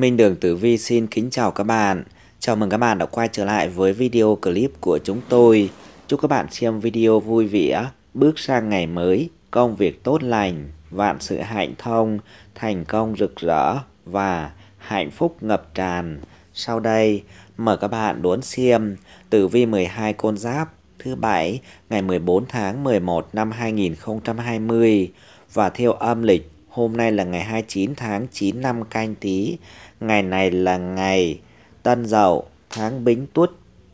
Minh Đường Tử Vi xin kính chào các bạn. Chào mừng các bạn đã quay trở lại với video clip của chúng tôi. Chúc các bạn xem video vui vẻ, bước sang ngày mới, công việc tốt lành, vạn sự hạnh thông, thành công rực rỡ và hạnh phúc ngập tràn. Sau đây, mời các bạn đón xem Tử Vi 12 con giáp thứ bảy ngày 14 tháng 11 năm 2020 và theo âm lịch Hôm nay là ngày 29 tháng 9 năm canh tí. Ngày này là ngày Tân Dậu, tháng Bính Tuất,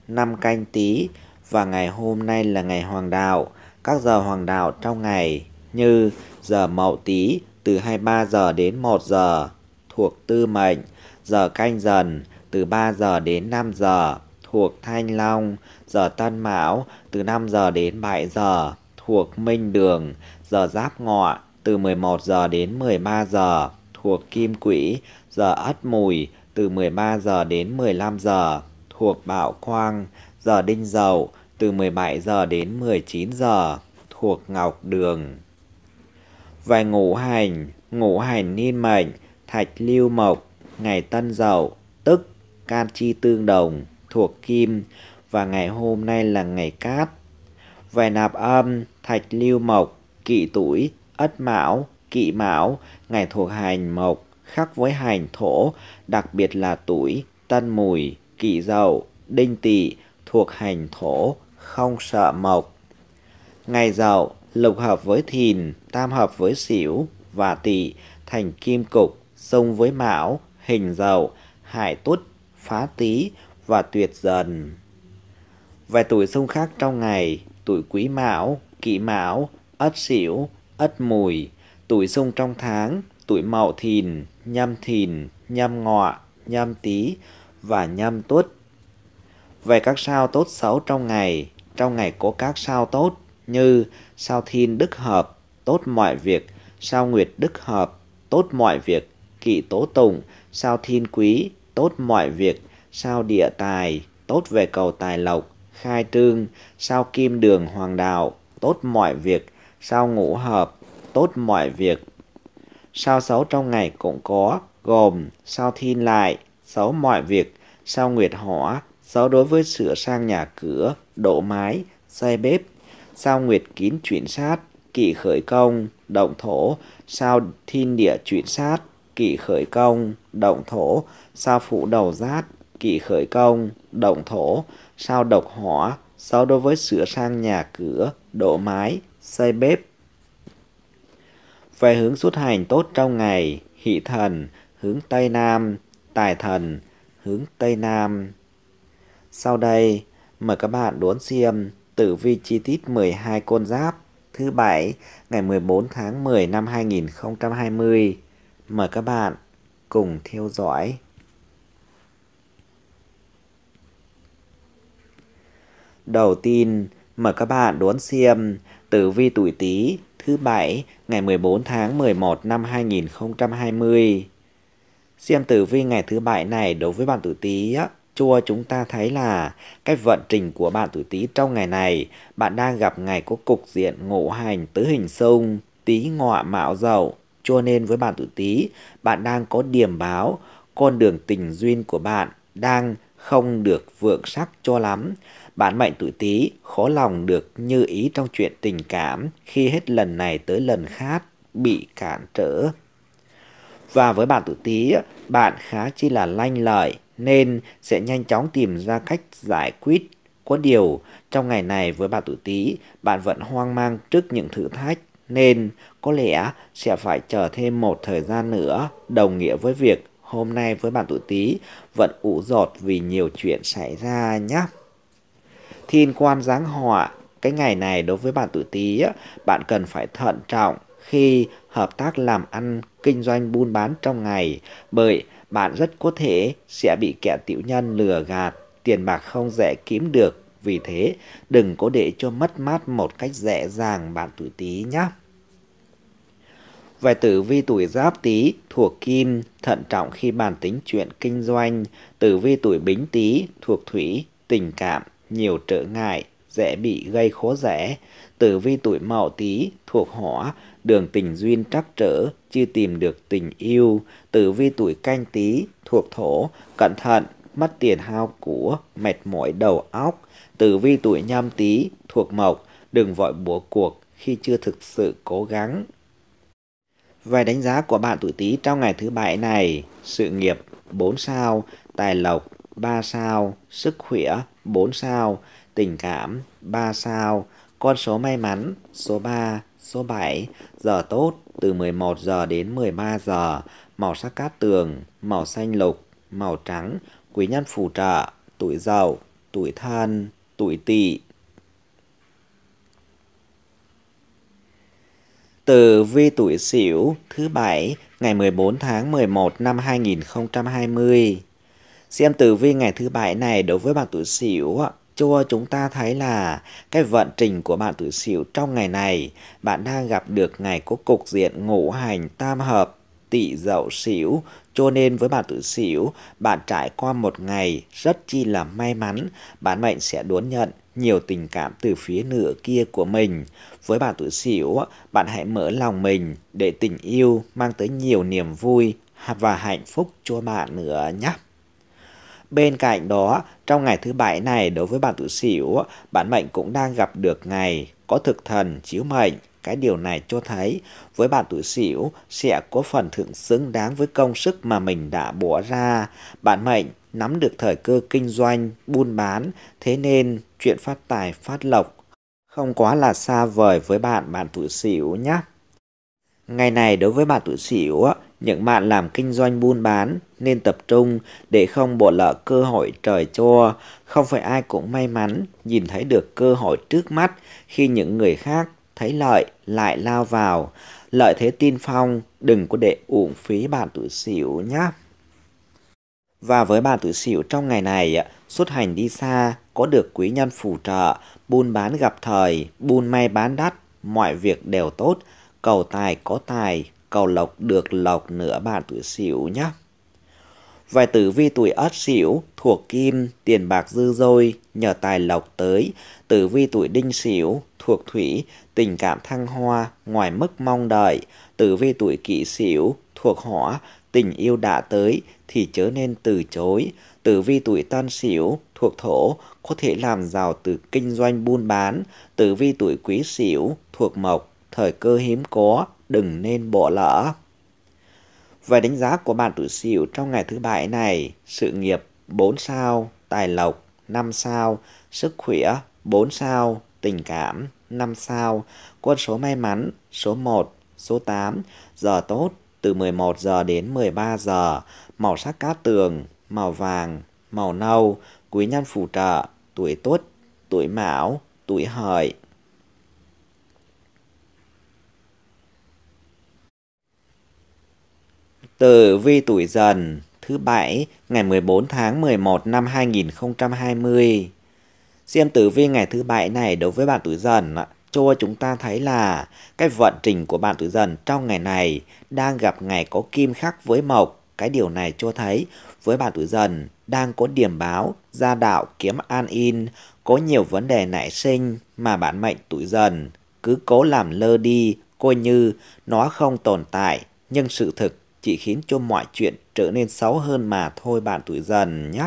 năm canh Tý Và ngày hôm nay là ngày Hoàng Đạo. Các giờ Hoàng Đạo trong ngày như giờ Mậu Tý từ 23 giờ đến 1 giờ thuộc Tư Mệnh, giờ Canh Dần từ 3 giờ đến 5 giờ thuộc Thanh Long, giờ Tân Mão từ 5 giờ đến 7 giờ thuộc Minh Đường, giờ Giáp Ngọ từ 11 giờ đến 13 giờ thuộc Kim Quỹ, giờ Ất Mùi từ 13 giờ đến 15 giờ thuộc Bảo Quang, giờ Đinh Dậu từ 17 giờ đến 19 giờ thuộc Ngọc Đường. Về ngũ hành, ngũ hành niên mệnh, thạch lưu mộc, ngày tân dậu, tức can chi tương đồng, thuộc kim, và ngày hôm nay là ngày cát. Về nạp âm, thạch lưu mộc, kỵ tuổi, ất mão, kỵ mão, ngày thuộc hành mộc, khắc với hành thổ, đặc biệt là tuổi tân mùi, kỵ dậu, đinh tỵ thuộc hành thổ, không sợ mộc. Ngày dậu, lục hợp với thìn, tam hợp với xỉu và tỵ thành kim cục, xung với mão, hình dậu, hại tuất, phá tý và tuyệt dần. Vài tuổi xung khác trong ngày, tuổi quý mão, kỵ mão, ất xỉu, ất mùi, tuổi dung trong tháng, tuổi mậu thìn, nhâm thìn, nhâm ngọ, nhâm tý và nhâm tuất. Về các sao tốt xấu trong ngày, trong ngày có các sao tốt như sao thiên đức hợp, tốt mọi việc, sao nguyệt đức hợp, tốt mọi việc, kỵ tố tùng, sao thiên quý, tốt mọi việc, sao địa tài, tốt về cầu tài lộc, khai trương, sao kim đường hoàng đạo, tốt mọi việc, sao ngũ hợp, tốt mọi việc. Sao xấu trong ngày cũng có, gồm sao thiên lại, xấu mọi việc, sao nguyệt hỏa, xấu đối với sửa sang nhà cửa, độ mái, xây bếp, sao nguyệt kín chuyển sát, kỵ khởi công, động thổ, sao thiên địa chuyển sát, kỵ khởi công, động thổ, sao phụ đầu giát, kỵ khởi công, động thổ, sao độc hỏa, xấu đối với sửa sang nhà cửa, độ mái, xây bếp, về hướng xuất hành tốt trong ngày, hỷ thần, hướng Tây Nam, tài thần, hướng Tây Nam. Sau đây, mời các bạn đón xem tử vi chi tiết 12 con giáp thứ bảy ngày 14 tháng 10 năm 2020. Mời các bạn cùng theo dõi. Đầu tiên, mời các bạn đón xem tử vi tuổi Tý thứ bảy ngày 14 tháng 11 năm 2020. Xem tử vi ngày thứ bảy này đối với bạn tuổi Tý á, chua chúng ta thấy là cái vận trình của bạn tuổi Tý trong ngày này, bạn đang gặp ngày có cục diện ngũ hành tứ hình xung, Tý ngọ mạo dậu, cho nên với bạn tuổi Tý, bạn đang có điểm báo con đường tình duyên của bạn đang không được vượng sắc cho lắm. Bạn mệnh tuổi Tý khó lòng được như ý trong chuyện tình cảm khi hết lần này tới lần khác bị cản trở. Và với bạn tuổi Tý, bạn khá chi là lanh lợi nên sẽ nhanh chóng tìm ra cách giải quyết. Có điều, trong ngày này với bạn tuổi Tý, bạn vẫn hoang mang trước những thử thách nên có lẽ sẽ phải chờ thêm một thời gian nữa, đồng nghĩa với việc hôm nay với bạn tuổi Tý vẫn ủ rột vì nhiều chuyện xảy ra nhé. Thiên quan giáng họa, cái ngày này đối với bạn tuổi Tý bạn cần phải thận trọng khi hợp tác làm ăn, kinh doanh buôn bán trong ngày bởi bạn rất có thể sẽ bị kẻ tiểu nhân lừa gạt, tiền bạc không dễ kiếm được. Vì thế, đừng có để cho mất mát một cách dễ dàng bạn tuổi Tý nhé. Về tử vi tuổi giáp tý thuộc kim, thận trọng khi bàn tính chuyện kinh doanh. Tử vi tuổi bính tý thuộc thủy, tình cảm, nhiều trở ngại, dễ bị gây khó dễ. Tử vi tuổi mậu tý thuộc hỏa, đường tình duyên trắc trở, chưa tìm được tình yêu. Tử vi tuổi canh tý thuộc thổ, cẩn thận, mất tiền hao của, mệt mỏi đầu óc. Tử vi tuổi nhâm tý thuộc mộc, đừng vội búa cuộc khi chưa thực sự cố gắng. Về đánh giá của bạn tuổi Tý trong ngày thứ bảy này, sự nghiệp 4 sao, tài lộc 3 sao, sức khỏe 4 sao, tình cảm 3 sao, con số may mắn số 3, số 7, giờ tốt từ 11 giờ đến 13 giờ, màu sắc cát tường, màu xanh lục, màu trắng, quý nhân phù trợ, tuổi dậu, tuổi thân, tuổi tỵ. Tử vi tuổi Sửu thứ bảy ngày 14 tháng 11 năm 2020. Xem tử vi ngày thứ bảy này đối với bạn tuổi Sửu cho chúng ta thấy là cái vận trình của bạn tuổi Sửu trong ngày này, bạn đang gặp được ngày có cục diện ngũ hành tam hợp tỵ dậu Sửu, cho nên với bạn tuổi Sửu, bạn trải qua một ngày rất chi là may mắn, bản mệnh sẽ đón nhận nhiều tình cảm từ phía nửa kia của mình. Với bạn tuổi Sửu, bạn hãy mở lòng mình để tình yêu mang tới nhiều niềm vui và hạnh phúc cho bạn nữa nhé. Bên cạnh đó, trong ngày thứ bảy này đối với bạn tuổi Sửu, bạn mệnh cũng đang gặp được ngày có thực thần chiếu mệnh. Cái điều này cho thấy với bạn tuổi Sửu sẽ có phần thưởng xứng đáng với công sức mà mình đã bỏ ra. Bạn mệnh nắm được thời cơ kinh doanh, buôn bán, thế nên chuyện phát tài phát lộc không quá là xa vời với bạn bạn tuổi Sửu nhé. Ngày này đối với bạn tuổi Sửu, những bạn làm kinh doanh buôn bán nên tập trung để không bỏ lỡ cơ hội trời cho. Không phải ai cũng may mắn nhìn thấy được cơ hội trước mắt khi những người khác thấy lợi lại lao vào. Lợi thế tin phong, đừng có để uổng phí bạn tuổi Sửu nhé. Và với bạn tuổi Sửu trong ngày này, xuất hành đi xa, có được quý nhân phù trợ, buôn bán gặp thời, buôn may bán đắt, mọi việc đều tốt, cầu tài có tài, cầu lộc được lộc nữa bạn tuổi Sửu nhé. Vài tử vi tuổi Ất Sửu thuộc Kim, tiền bạc dư dôi, nhờ tài lộc tới. Tử vi tuổi Đinh Sửu thuộc Thủy, tình cảm thăng hoa, ngoài mức mong đợi. Tử vi tuổi Kỷ Sửu thuộc Hỏa, tình yêu đã tới thì chớ nên từ chối. Tử vi tuổi tan Sửu thuộc Thổ, có thể làm giàu từ kinh doanh buôn bán. Tử vi tuổi Quý Sửu thuộc Mộc, thời cơ hiếm có, đừng nên bỏ lỡ. Về đánh giá của bạn tuổi Sửu trong ngày thứ bảy này, sự nghiệp 4 sao, tài lộc 5 sao, sức khỏe 4 sao, tình cảm 5 sao, quân số may mắn số 1, số 8, giờ tốt từ 11 giờ đến 13 giờ, màu sắc cát tường, màu vàng, màu nâu, quý nhân phù trợ, tuổi tuất, tuổi mão, tuổi hợi. Tử vi tuổi dần thứ bảy ngày 14 tháng 11 năm 2020. Xem tử vi ngày thứ bảy này đối với bạn tuổi dần cho chúng ta thấy là cái vận trình của bạn tuổi dần trong ngày này đang gặp ngày có kim khắc với mộc. Cái điều này cho thấy với bạn tuổi dần đang có điểm báo gia đạo kiếm an in, có nhiều vấn đề nảy sinh mà bản mệnh tuổi dần cứ cố làm lơ đi, coi như nó không tồn tại, nhưng sự thực chỉ khiến cho mọi chuyện trở nên xấu hơn mà thôi bạn tuổi dần nhé.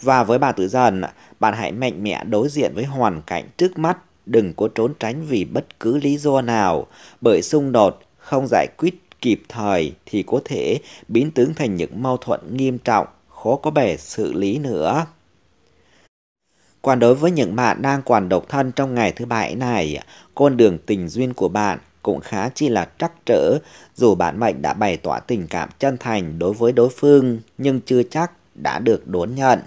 Và với bạn tuổi dần, bạn hãy mạnh mẽ đối diện với hoàn cảnh trước mắt, đừng có trốn tránh vì bất cứ lý do nào, bởi xung đột không giải quyết kịp thời thì có thể biến tướng thành những mâu thuẫn nghiêm trọng, khó có bề xử lý nữa. Còn đối với những bạn đang còn độc thân trong ngày thứ bảy này, con đường tình duyên của bạn cũng khá chi là trắc trở, dù bản mệnh đã bày tỏ tình cảm chân thành đối với đối phương nhưng chưa chắc đã được đón nhận.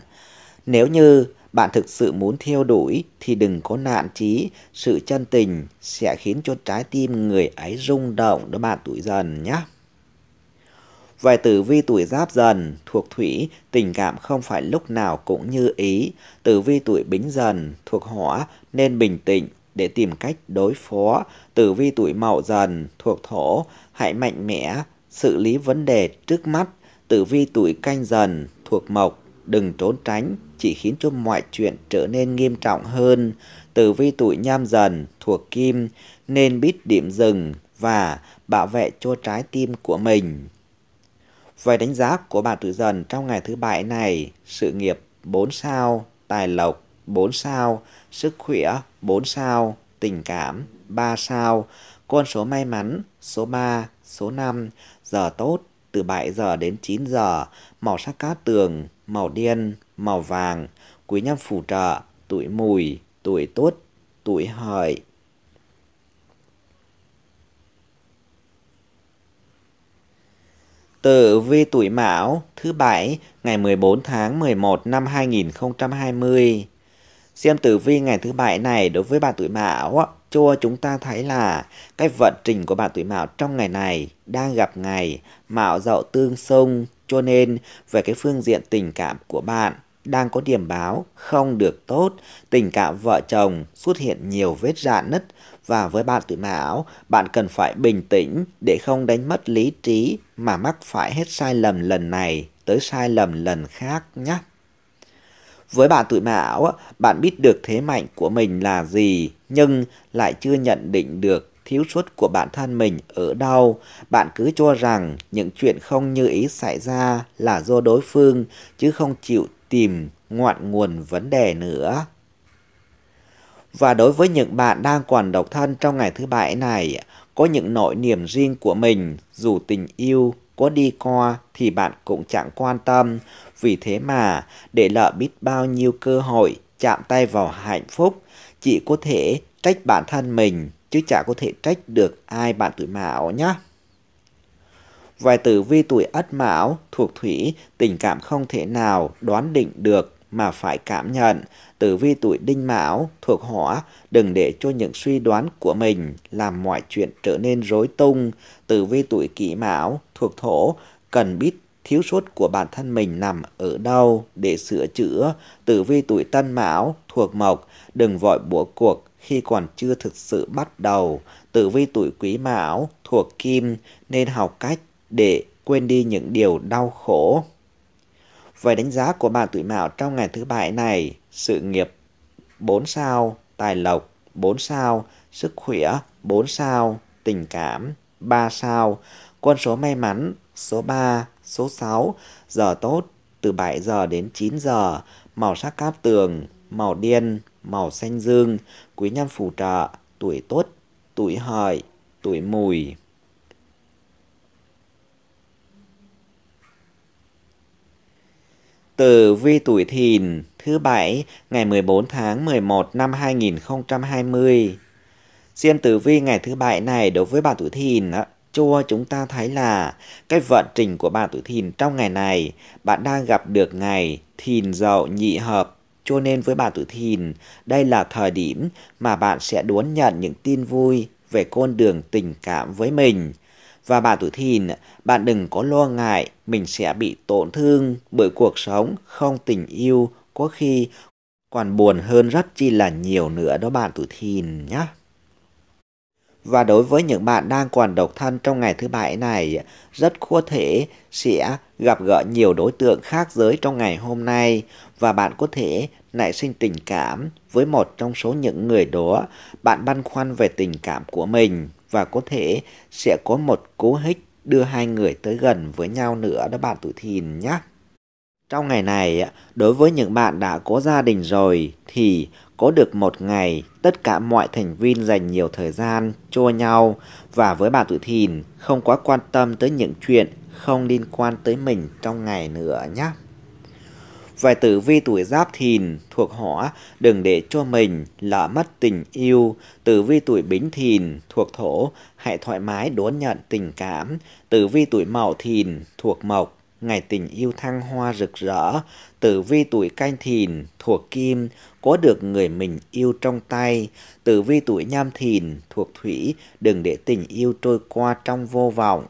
Nếu như bạn thực sự muốn theo đuổi thì đừng có nạn trí, sự chân tình sẽ khiến cho trái tim người ấy rung động đó bạn tuổi dần nhé. Vài tử vi tuổi giáp dần thuộc thủy, tình cảm không phải lúc nào cũng như ý. Tử vi tuổi bính dần thuộc hỏa nên bình tĩnh để tìm cách đối phó. Tử vi tuổi mậu dần thuộc thổ, hãy mạnh mẽ xử lý vấn đề trước mắt. Tử vi tuổi canh dần thuộc mộc, đừng trốn tránh, chỉ khiến cho mọi chuyện trở nên nghiêm trọng hơn. Tử vi tuổi nhâm dần thuộc kim, nên biết điểm dừng và bảo vệ cho trái tim của mình. Về đánh giá của bạn tuổi dần trong ngày thứ bảy này, sự nghiệp 4 sao, tài lộc 4 sao, sức khỏe 4 sao, tình cảm 3 sao, con số may mắn số 3, số 5, giờ tốt từ 7 giờ đến 9 giờ, màu sắc cát tường, màu đen, màu vàng, quý nhân phù trợ, tuổi mùi, tuổi tốt, tuổi hợi. Tử vi tuổi Mão thứ bảy ngày 14 tháng 11 năm 2020. Xem tử vi ngày thứ bảy này đối với bạn tuổi Mão cho chúng ta thấy là cái vận trình của bạn tuổi Mão trong ngày này đang gặp ngày Mão Dậu tương xung cho nên về cái phương diện tình cảm của bạn đang có điểm báo không được tốt, tình cảm vợ chồng xuất hiện nhiều vết rạn nứt. Và với bạn tuổi Mão, bạn cần phải bình tĩnh để không đánh mất lý trí mà mắc phải hết sai lầm lần này tới sai lầm lần khác nhé. Với bạn tuổi Mão, bạn biết được thế mạnh của mình là gì nhưng lại chưa nhận định được thiếu sót của bản thân mình ở đâu. Bạn cứ cho rằng những chuyện không như ý xảy ra là do đối phương chứ không chịu tìm ngoạn nguồn vấn đề nữa. Và đối với những bạn đang còn độc thân trong ngày thứ bảy này, có những nỗi niềm riêng của mình, dù tình yêu có đi qua thì bạn cũng chẳng quan tâm. Vì thế mà, để lỡ biết bao nhiêu cơ hội chạm tay vào hạnh phúc, chỉ có thể trách bản thân mình, chứ chả có thể trách được ai bạn tuổi mão nhé. Vài tử vi tuổi ất mão thuộc thủy, tình cảm không thể nào đoán định được mà phải cảm nhận. Tử vi tuổi đinh mão thuộc hỏa, đừng để cho những suy đoán của mình làm mọi chuyện trở nên rối tung. Tử vi tuổi kỷ mão thuộc thổ, cần biết thiếu sót của bản thân mình nằm ở đâu để sửa chữa. Tử vi tuổi tân mão thuộc mộc, đừng vội bủa cuộc khi còn chưa thực sự bắt đầu. Tử vi tuổi quý mão thuộc kim nên học cách để quên đi những điều đau khổ. Vậy đánh giá của bạn tuổi mão trong ngày thứ bảy này, sự nghiệp 4 sao, tài lộc 4 sao, sức khỏe 4 sao, tình cảm 3 sao, quân số may mắn số 3, số 6, giờ tốt từ 7 giờ đến 9 giờ, màu sắc cáp tường, màu đen, màu xanh dương, quý nhân phù trợ, tuổi tốt, tuổi hợi, tuổi mùi. Tử vi tuổi thìn, thứ bảy, ngày 14 tháng 11 năm 2020. Xem tử vi ngày thứ bảy này đối với bạn tuổi thìn cho chúng ta thấy là cái vận trình của bạn tuổi thìn trong ngày này, bạn đang gặp được ngày thìn dậu nhị hợp cho nên với bạn tuổi thìn, đây là thời điểm mà bạn sẽ đón nhận những tin vui về con đường tình cảm với mình và bạn tuổi thìn, bạn đừng có lo ngại mình sẽ bị tổn thương bởi cuộc sống không tình yêu, có khi còn buồn hơn rất chi là nhiều nữa đó bạn tuổi thìn nhé. Và đối với những bạn đang còn độc thân trong ngày thứ bảy này, rất có thể sẽ gặp gỡ nhiều đối tượng khác giới trong ngày hôm nay và bạn có thể nảy sinh tình cảm với một trong số những người đó. Bạn băn khoăn về tình cảm của mình và có thể sẽ có một cố hích đưa hai người tới gần với nhau nữa đó bạn tuổi thìn nhé. Trong ngày này, đối với những bạn đã có gia đình rồi thì có được một ngày tất cả mọi thành viên dành nhiều thời gian cho nhau và với bạn tuổi thìn không quá quan tâm tới những chuyện không liên quan tới mình trong ngày nữa nhé. Vài tử vi tuổi giáp thìn thuộc hỏa đừng để cho mình lỡ mất tình yêu. Tử vi tuổi bính thìn thuộc thổ hãy thoải mái đón nhận tình cảm. Tử vi tuổi mậu thìn thuộc mộc ngày tình yêu thăng hoa rực rỡ. Tử vi tuổi canh thìn thuộc kim có được người mình yêu trong tay. Tử vi tuổi nhâm thìn thuộc thủy đừng để tình yêu trôi qua trong vô vọng.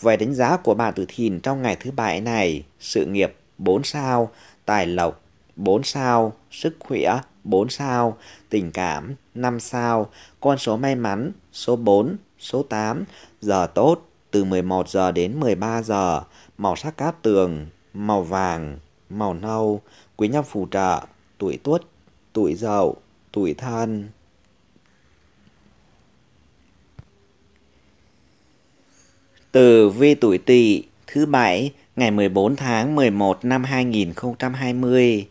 Về đánh giá của bạn tuổi thìn trong ngày thứ bảy này, sự nghiệp 4 sao, tài lộc 4 sao, sức khỏe 4 sao, tình cảm 5 sao, con số may mắn số 4, số 8, giờ tốt từ 11 giờ đến 13 giờ, màu sắc cát tường, màu vàng, màu nâu, quý nhân phù trợ, tuổi tuất, tuổi dậu, tuổi thân. Từ vi tuổi tỵ thứ bảy, ngày 14 tháng 11 năm 2020.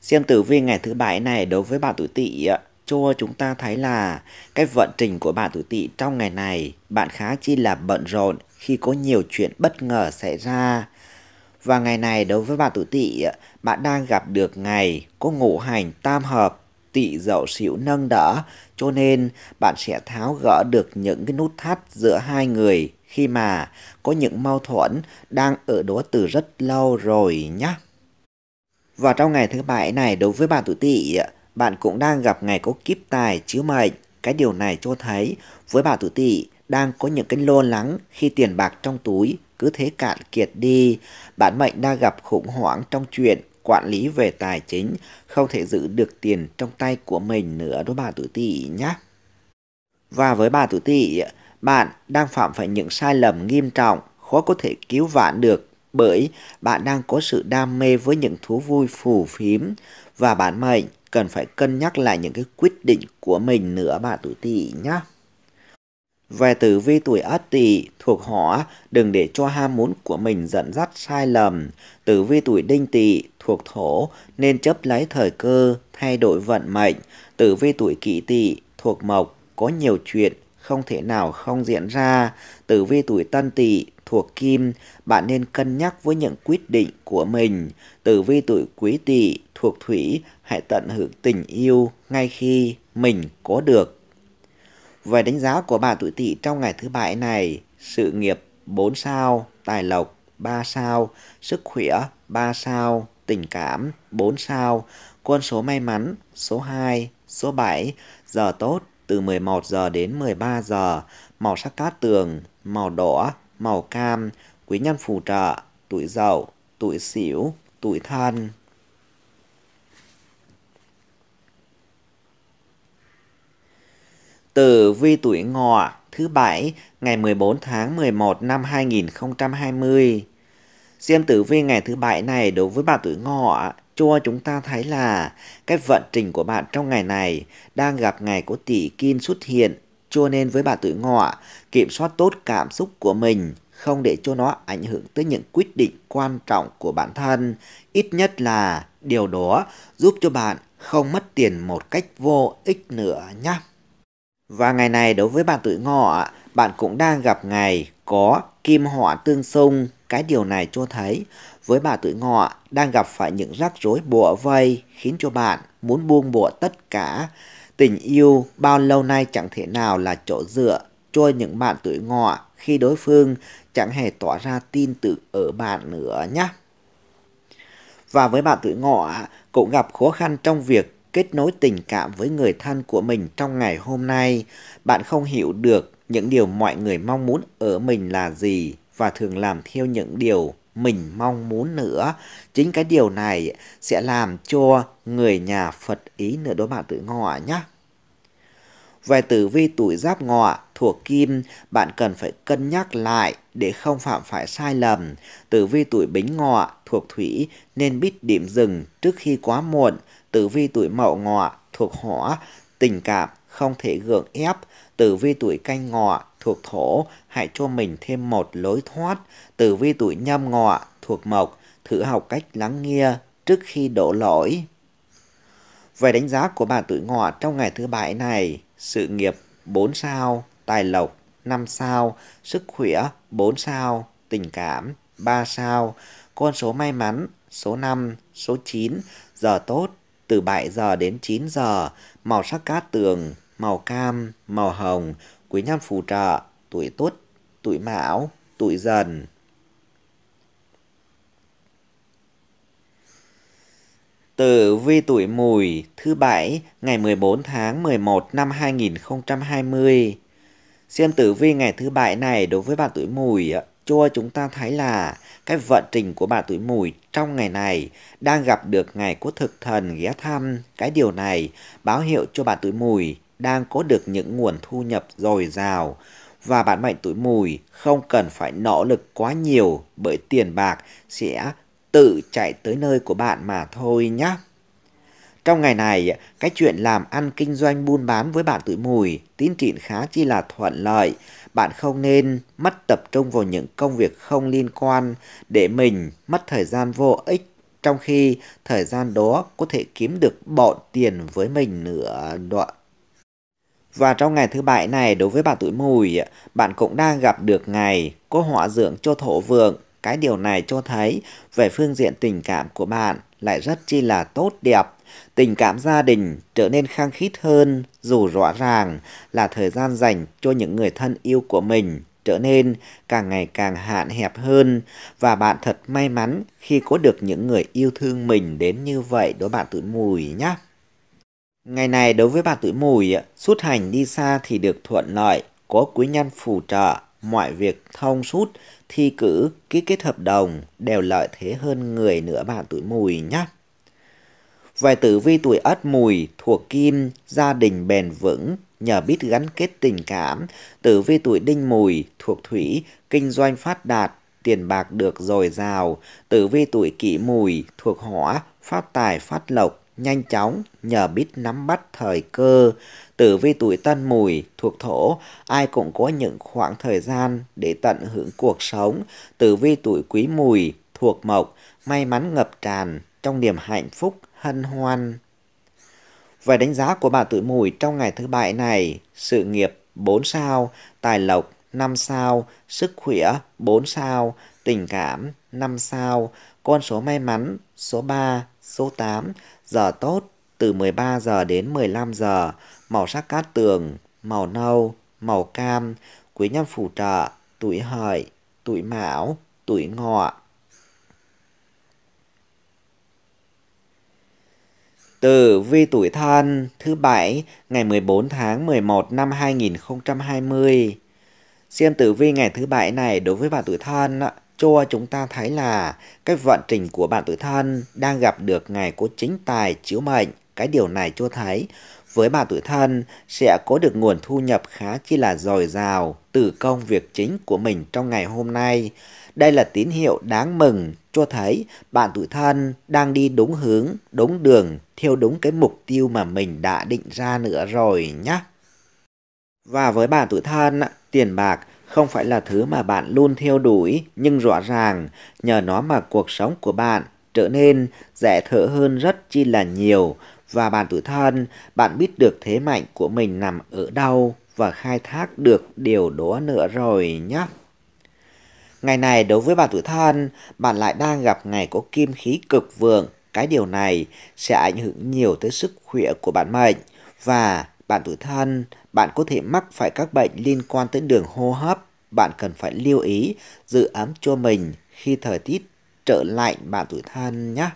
Xem tử vi ngày thứ bảy này đối với bạn tuổi tỵ cho chúng ta thấy là cái vận trình của bạn tuổi tỵ trong ngày này, bạn khá chi là bận rộn khi có nhiều chuyện bất ngờ xảy ra. Và ngày này đối với bạn tuổi tỵ bạn đang gặp được ngày có ngũ hành tam hợp tỵ dậu xỉu nâng đỡ cho nên bạn sẽ tháo gỡ được những cái nút thắt giữa hai người khi mà có những mâu thuẫn đang ở đó từ rất lâu rồi nhé. Và trong ngày thứ bảy này đối với bạn tuổi tỵ, bạn cũng đang gặp ngày có kiếp tài chiếu mệnh. Cái điều này cho thấy với bạn tuổi tỵ đang có những cái lo lắng khi tiền bạc trong túi cứ thế cạn kiệt đi. Bạn mệnh đang gặp khủng hoảng trong chuyện quản lý về tài chính, không thể giữ được tiền trong tay của mình nữa đó bà tuổi tỵ nhé. Và với bà tuổi tỵ, bạn đang phạm phải những sai lầm nghiêm trọng, khó có thể cứu vãn được bởi bạn đang có sự đam mê với những thú vui phù phiếm và bản mệnh cần phải cân nhắc lại những cái quyết định của mình nữa bà tuổi tỵ nhé. Về tử vi tuổi ất tỵ thuộc hỏa, đừng để cho ham muốn của mình dẫn dắt sai lầm. Tử vi tuổi đinh tỵ thuộc thổ, nên chấp lấy thời cơ, thay đổi vận mệnh. Tử vi tuổi kỷ tỵ thuộc mộc, có nhiều chuyện không thể nào không diễn ra. Tử vi tuổi tân tỵ thuộc kim, bạn nên cân nhắc với những quyết định của mình. Tử vi tuổi quý tỵ thuộc thủy, hãy tận hưởng tình yêu ngay khi mình có được. Về đánh giá của bà tuổi tỵ trong ngày thứ bảy này, sự nghiệp 4 sao, tài lộc 3 sao, sức khỏe 3 sao, tình cảm 4 sao, quân số may mắn số 2, số 7, giờ tốt từ 11 giờ đến 13 giờ, màu sắc cát tường, màu đỏ, màu cam, quý nhân phù trợ, tuổi dậu, tuổi xỉu, tuổi thân. Tử vi tuổi ngọ, thứ bảy, ngày 14 tháng 11 năm 2020. Xem tử vi ngày thứ bảy này đối với bạn tuổi ngọ cho chúng ta thấy là cái vận trình của bạn trong ngày này đang gặp ngày có tỷ kim xuất hiện, cho nên với bạn tuổi ngọ, kiểm soát tốt cảm xúc của mình, không để cho nó ảnh hưởng tới những quyết định quan trọng của bản thân ít nhất là điều đó giúp cho bạn không mất tiền một cách vô ích nữa nhé và ngày này đối với bạn tuổi ngọ bạn cũng đang gặp ngày có kim họa tương xung cái điều này cho thấy với bà tuổi ngọ đang gặp phải những rắc rối bùa vây khiến cho bạn muốn buông bỏ tất cả. Tình yêu bao lâu nay chẳng thể nào là chỗ dựa cho những bạn tuổi ngọ khi đối phương chẳng hề tỏ ra tin tưởng ở bạn nữa nhé. Và với bạn tuổi ngọ cũng gặp khó khăn trong việc kết nối tình cảm với người thân của mình trong ngày hôm nay. Bạn không hiểu được những điều mọi người mong muốn ở mình là gì và thường làm theo những điều mình mong muốn nữa. Chính cái điều này sẽ làm cho người nhà Phật ý nữa đó bạn tự ngọ nhé. Về tử vi tuổi giáp ngọ thuộc kim, bạn cần phải cân nhắc lại để không phạm phải sai lầm. Tử vi tuổi bính ngọ thuộc thủy nên biết điểm dừng trước khi quá muộn. Tử vi tuổi mậu ngọ thuộc hỏa, tình cảm không thể gượng ép. Tử vi tuổi canh ngọ thuộc thổ, hãy cho mình thêm một lối thoát. Tử vi tuổi nhâm ngọ thuộc mộc, thử học cách lắng nghe trước khi đổ lỗi. Về đánh giá của bạn tuổi ngọ trong ngày thứ bảy này, sự nghiệp 4 sao, tài lộc 5 sao, sức khỏe 4 sao, tình cảm 3 sao, con số may mắn số 5, số 9, giờ tốt từ 7 giờ đến 9 giờ, màu sắc cát tường, màu cam, màu hồng, quý nhân phù trợ, tuổi tuất, tuổi mão, tuổi dần. Tử vi tuổi mùi, thứ bảy, ngày 14 tháng 11 năm 2020. Xem tử vi ngày thứ bảy này đối với bạn tuổi mùi cho chúng ta thấy là cái vận trình của bạn tuổi mùi trong ngày này đang gặp được ngày của thực thần ghé thăm. Cái điều này báo hiệu cho bạn tuổi mùi đang có được những nguồn thu nhập dồi dào và bạn mệnh tuổi mùi không cần phải nỗ lực quá nhiều bởi tiền bạc sẽ tự chạy tới nơi của bạn mà thôi nhé. Trong ngày này, cái chuyện làm ăn kinh doanh buôn bán với bạn tuổi mùi tiến triển khá chi là thuận lợi. bạn không nên mất tập trung vào những công việc không liên quan để mình mất thời gian vô ích trong khi thời gian đó có thể kiếm được bọn tiền với mình nữa đoạn. Và trong ngày thứ bảy này đối với bạn tuổi mùi, bạn cũng đang gặp được ngày có họa dưỡng cho thổ vượng. Cái điều này cho thấy về phương diện tình cảm của bạn lại rất chi là tốt đẹp. Tình cảm gia đình trở nên khăng khít hơn dù rõ ràng là thời gian dành cho những người thân yêu của mình trở nên càng ngày càng hạn hẹp hơn và bạn thật may mắn khi có được những người yêu thương mình đến như vậy đối bạn tuổi mùi nhé. Ngày này đối với bạn tuổi mùi, xuất hành đi xa thì được thuận lợi, có quý nhân phù trợ, mọi việc thông suốt, thi cử, ký kết hợp đồng đều lợi thế hơn người nữa bạn tuổi mùi nhé. Về tử vi tuổi ất mùi thuộc kim, gia đình bền vững, nhờ biết gắn kết tình cảm. Tử vi tuổi đinh mùi thuộc thủy, kinh doanh phát đạt, tiền bạc được dồi dào. Tử vi tuổi kỷ mùi thuộc hỏa, phát tài phát lộc, nhanh chóng nhờ biết nắm bắt thời cơ. Tử vi tuổi tân mùi thuộc thổ, ai cũng có những khoảng thời gian để tận hưởng cuộc sống. Tử vi tuổi quý mùi thuộc mộc, may mắn ngập tràn trong niềm hạnh phúc hân hoan. Về đánh giá của bạn tuổi mùi trong ngày thứ bảy này, sự nghiệp 4 sao, tài lộc 5 sao, sức khỏe 4 sao, tình cảm 5 sao, con số may mắn số 3, số 8, giờ tốt từ 13 giờ đến 15 giờ, màu sắc cát tường, màu nâu, màu cam, quý nhân phù trợ, tuổi hợi, tuổi mão, tuổi ngọ. Tử vi tuổi thân thứ bảy ngày 14 tháng 11 năm 2020. Xem tử vi ngày thứ bảy này đối với bạn tuổi thân cho chúng ta thấy là cái vận trình của bạn tuổi thân đang gặp được ngày có chính tài chiếu mệnh. Cái điều này cho thấy với bà tuổi thân sẽ có được nguồn thu nhập khá chi là dồi dào từ công việc chính của mình trong ngày hôm nay. Đây là tín hiệu đáng mừng cho thấy bạn tuổi thân đang đi đúng hướng, đúng đường, theo đúng cái mục tiêu mà mình đã định ra nữa rồi nhé. Và với bạn tuổi thân, tiền bạc không phải là thứ mà bạn luôn theo đuổi, nhưng rõ ràng nhờ nó mà cuộc sống của bạn trở nên dễ thở hơn rất chi là nhiều. Và bạn tuổi thân, bạn biết được thế mạnh của mình nằm ở đâu và khai thác được điều đó nữa rồi nhé. Ngày này đối với bạn tuổi thân, bạn lại đang gặp ngày có kim khí cực vượng. Cái điều này sẽ ảnh hưởng nhiều tới sức khỏe của bạn mệnh. Và bạn tuổi thân, bạn có thể mắc phải các bệnh liên quan tới đường hô hấp. Bạn cần phải lưu ý giữ ấm cho mình khi thời tiết trở lạnh bạn tuổi thân nhé.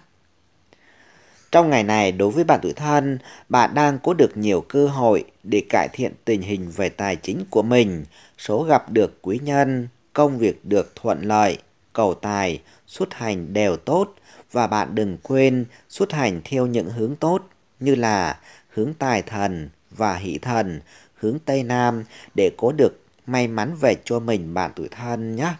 Trong ngày này, đối với bạn tuổi thân, bạn đang có được nhiều cơ hội để cải thiện tình hình về tài chính của mình, số gặp được quý nhân, công việc được thuận lợi, cầu tài, xuất hành đều tốt và bạn đừng quên xuất hành theo những hướng tốt như là hướng tài thần và hỷ thần, hướng Tây Nam để có được may mắn về cho mình bạn tuổi thân nhé.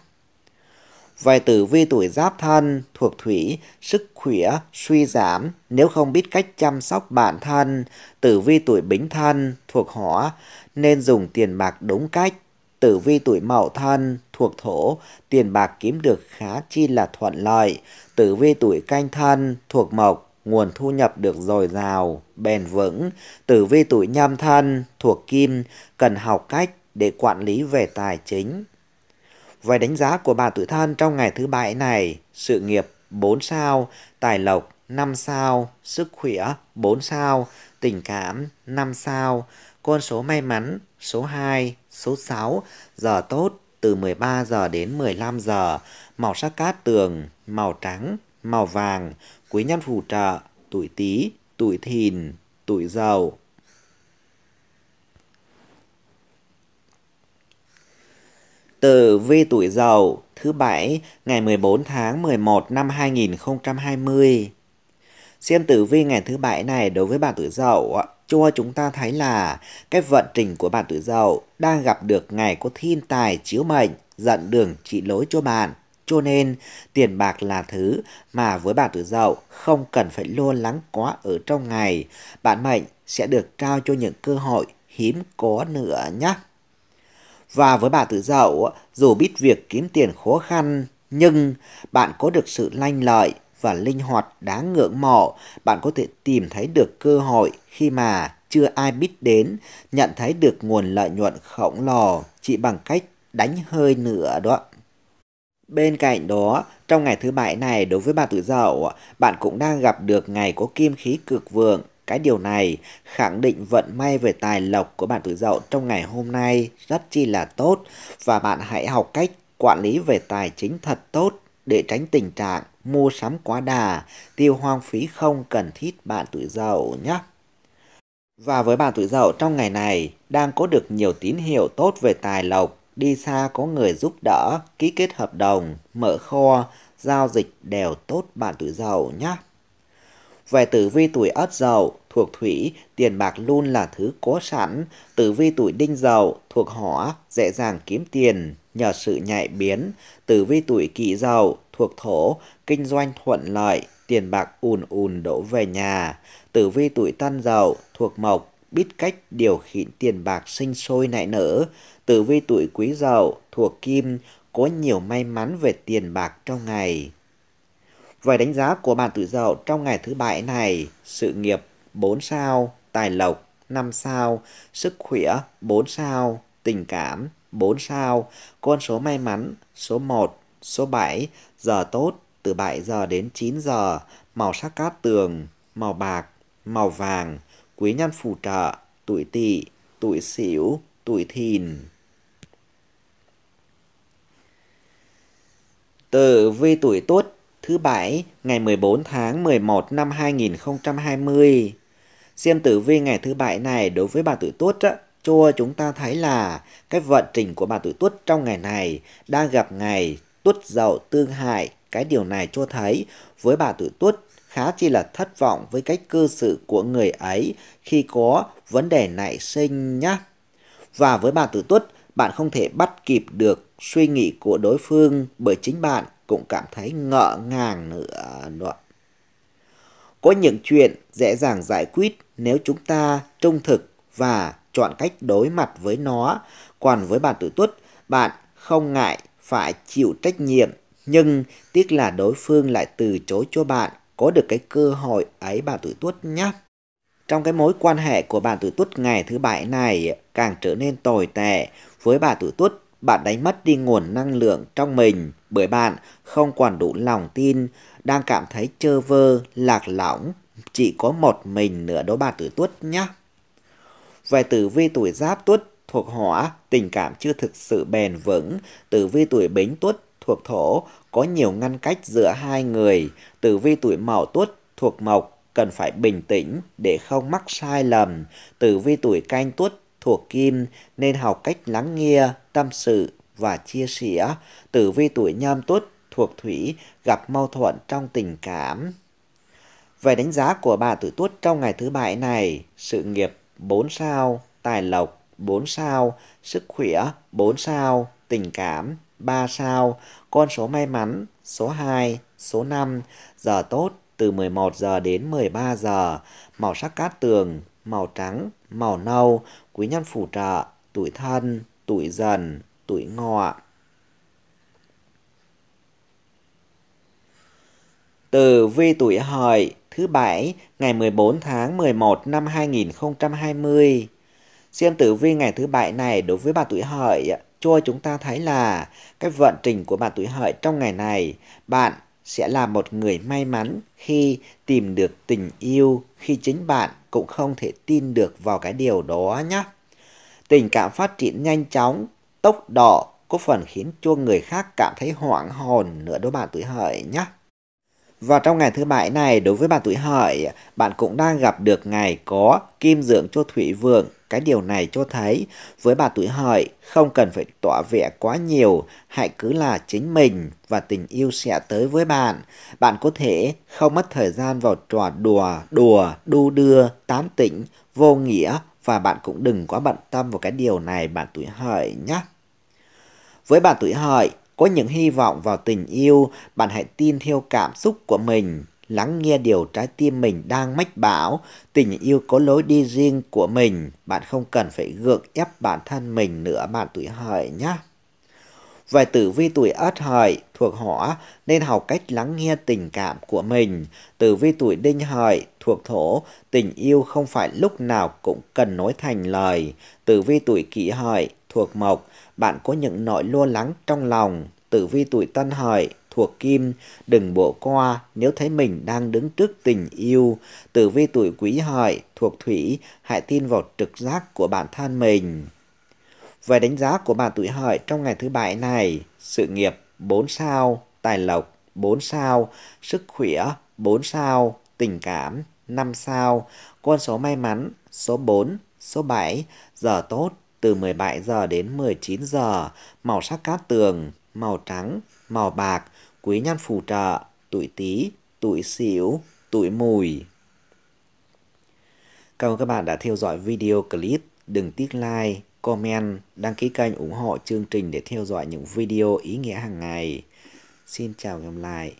Vài tử vi tuổi giáp thân thuộc thủy, sức khỏe suy giảm nếu không biết cách chăm sóc bản thân. Tử vi tuổi bính thân thuộc hỏa nên dùng tiền bạc đúng cách Tử vi tuổi mậu thân thuộc thổ, tiền bạc kiếm được khá chi là thuận lợi. Tử vi tuổi canh thân thuộc mộc, nguồn thu nhập được dồi dào, bền vững. Tử vi tuổi nhâm thân thuộc kim, cần học cách để quản lý về tài chính. Về đánh giá của bà tự thân trong ngày thứ bảy này, sự nghiệp 4 sao, tài lộc 5 sao, sức khỏe 4 sao, tình cảm 5 sao, con số may mắn số 2, số 6, giờ tốt từ 13 giờ đến 15 giờ, màu sắc cát tường, màu trắng, màu vàng, quý nhân phù trợ, tuổi tí, tuổi Thìn, tuổi Dậu. Tử vi tuổi Dậu thứ bảy, ngày 14 tháng 11 năm 2020. Xem tử vi ngày thứ bảy này đối với bạn tuổi Dậu cho chúng ta thấy là cái vận trình của bạn tuổi Dậu đang gặp được ngày có thiên tài chiếu mệnh, dẫn đường chỉ lối cho bạn. Cho nên, tiền bạc là thứ mà với bạn tuổi Dậu không cần phải lo lắng quá ở trong ngày. Bạn mệnh sẽ được trao cho những cơ hội hiếm có nữa nhé. Và với bà tự dậu, dù biết việc kiếm tiền khó khăn, nhưng bạn có được sự lanh lợi và linh hoạt đáng ngưỡng mộ, bạn có thể tìm thấy được cơ hội khi mà chưa ai biết đến, nhận thấy được nguồn lợi nhuận khổng lồ chỉ bằng cách đánh hơi nữa đó. Bên cạnh đó, trong ngày thứ bảy này đối với bà tự dậu, bạn cũng đang gặp được ngày có kim khí cực vượng. Cái điều này khẳng định vận may về tài lộc của bạn tuổi dậu trong ngày hôm nay rất chi là tốt và bạn hãy học cách quản lý về tài chính thật tốt để tránh tình trạng mua sắm quá đà, tiêu hoang phí không cần thiết bạn tuổi dậu nhé. Và với bạn tuổi dậu trong ngày này đang có được nhiều tín hiệu tốt về tài lộc, đi xa có người giúp đỡ, ký kết hợp đồng, mở kho, giao dịch đều tốt bạn tuổi dậu nhé. Về tử vi tuổi ất dậu thuộc thủy, tiền bạc luôn là thứ có sẵn. Tử vi tuổi đinh dậu thuộc hỏa, dễ dàng kiếm tiền nhờ sự nhạy biến. Tử vi tuổi kỷ dậu thuộc thổ, kinh doanh thuận lợi, tiền bạc ùn ùn đổ về nhà. Tử vi tuổi tân dậu thuộc mộc, biết cách điều khiển tiền bạc sinh sôi nảy nở. Tử vi tuổi quý dậu thuộc kim, có nhiều may mắn về tiền bạc trong ngày. Về đánh giá của bạn tuổi dậu trong ngày thứ bảy này, sự nghiệp 4 sao, tài lộc 5 sao, sức khỏe 4 sao, tình cảm 4 sao, con số may mắn số 1, số 7, giờ tốt từ 7 giờ đến 9 giờ, màu sắc cát tường, màu bạc, màu vàng, quý nhân phù trợ, tuổi tỵ, tuổi sửu, tuổi thìn. Tử vi tuổi tuất thứ bảy ngày 14 tháng 11 năm 2020. Xem tử vi ngày thứ bảy này đối với bà tuổi tuất á, cho chúng ta thấy là cái vận trình của bà tuổi tuất trong ngày này đang gặp ngày tuất dậu tương hại. Cái điều này cho thấy với bà tuổi tuất khá chi là thất vọng với cách cư xử của người ấy khi có vấn đề nảy sinh nhá Và với bà tuổi tuất, bạn không thể bắt kịp được suy nghĩ của đối phương bởi chính bạn cũng cảm thấy ngỡ ngàng nữa nữa. Có những chuyện dễ dàng giải quyết nếu chúng ta trung thực và chọn cách đối mặt với nó. Còn với bạn tuổi tuất, bạn không ngại phải chịu trách nhiệm, nhưng tiếc là đối phương lại từ chối cho bạn có được cái cơ hội ấy bạn tuổi tuất nhé. Trong cái mối quan hệ của bạn tuổi tuất ngày thứ bảy này càng trở nên tồi tệ với bà tuổi tuất bạn đánh mất đi nguồn năng lượng trong mình bởi bạn không còn đủ lòng tin, đang cảm thấy chơ vơ, lạc lõng, chỉ có một mình nữa đó bà tuổi tuất nhé. Về tử vi tuổi giáp tuất thuộc hỏa, tình cảm chưa thực sự bền vững. Tử vi tuổi bính tuất thuộc thổ, có nhiều ngăn cách giữa hai người. Tử vi tuổi mậu tuất thuộc mộc, cần phải bình tĩnh để không mắc sai lầm. Tử vi tuổi canh tuất thuộc kim nên học cách lắng nghe, tâm sự và chia sẻ. Tử vi tuổi nhâm tuất thuộc thủy gặp mâu thuẫn trong tình cảm. Về đánh giá của bà tuổi tuất trong ngày thứ bảy này, sự nghiệp 4 sao, tài lộc 4 sao, sức khỏe 4 sao, tình cảm 3 sao, con số may mắn số 2, số 5, giờ tốt từ 11 giờ đến 13 giờ, màu sắc cát tường, màu trắng, màu nâu, quý nhân phù trợ, tuổi thân, tuổi dần, tuổi ngọ. Từ vi tuổi hợi thứ bảy ngày 14 tháng 11 năm 2020. Xem tử vi ngày thứ bảy này đối với bà tuổi hợi cho chúng ta thấy là cái vận trình của bà tuổi hợi trong ngày này bạn sẽ là một người may mắn khi tìm được tình yêu khi chính bạn cũng không thể tin được vào cái điều đó nhé. Tình cảm phát triển nhanh chóng, tốc độ có phần khiến cho người khác cảm thấy hoảng hồn nữa đó bạn tuổi hợi nhé. Và trong ngày thứ bảy này, đối với bạn tuổi hợi, bạn cũng đang gặp được ngày có kim dưỡng cho thủy vượng. Cái điều này cho thấy với bà tuổi hợi không cần phải tỏ vẻ quá nhiều, hãy cứ là chính mình và tình yêu sẽ tới với bạn. Bạn có thể không mất thời gian vào trò đùa, đùa, đu đưa, tán tỉnh, vô nghĩa và bạn cũng đừng quá bận tâm vào cái điều này bạn tuổi hợi nhé. Với bạn tuổi hợi, có những hy vọng vào tình yêu, bạn hãy tin theo cảm xúc của mình, lắng nghe điều trái tim mình đang mách bảo, tình yêu có lối đi riêng của mình, bạn không cần phải gượng ép bản thân mình nữa bạn tuổi hợi nhé. Về tử vi tuổi ất hợi thuộc hỏa nên học cách lắng nghe tình cảm của mình. Tử vi tuổi đinh hợi thuộc thổ, tình yêu không phải lúc nào cũng cần nói thành lời. Tử vi tuổi kỷ hợi thuộc mộc, bạn có những nỗi lo lắng trong lòng. Tử vi tuổi tân hợi thuộc kim, đừng bỏ qua nếu thấy mình đang đứng trước tình yêu. Tử vi tuổi quý hợi thuộc thủy, hãy tin vào trực giác của bản thân mình. Về đánh giá của bạn tuổi hợi trong ngày thứ bảy này, sự nghiệp 4 sao, tài lộc 4 sao, sức khỏe 4 sao, tình cảm 5 sao, con số may mắn số 4, số 7, giờ tốt từ 17 giờ đến 19 giờ, màu sắc cát tường, màu trắng, màu bạc, quý nhân phù trợ, tuổi tý, tuổi sửu, tuổi mùi. Cảm ơn các bạn đã theo dõi video clip. Đừng tiếc like, comment, đăng ký kênh ủng hộ chương trình để theo dõi những video ý nghĩa hàng ngày. Xin chào và hẹn gặp lại.